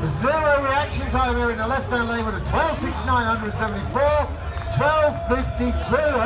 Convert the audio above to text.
Zero reaction time here in the left hand lane with a 12.69, 174, 12.52.